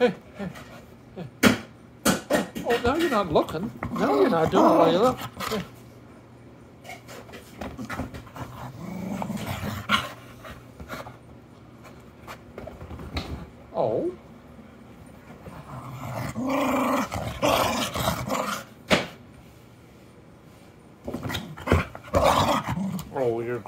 hey, hey, hey. Oh, now you're not looking. Now you're not doing what you look. Hey. Oh. Oh, you're...